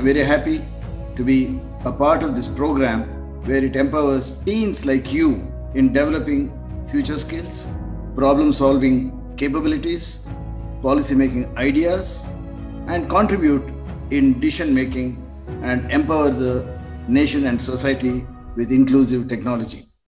I'm very happy to be a part of this program where it empowers teens like you in developing future skills, problem solving capabilities, policy making ideas, and contribute in decision making and empower the nation and society with inclusive technology.